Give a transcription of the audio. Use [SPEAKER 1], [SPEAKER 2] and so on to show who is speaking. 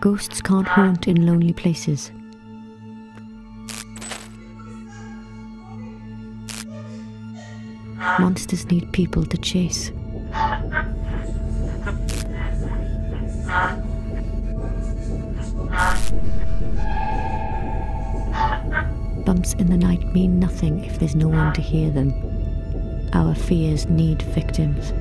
[SPEAKER 1] Ghosts can't haunt in lonely places. Monsters need people to chase. Bumps in the night mean nothing if there's no one to hear them. Our fears need victims.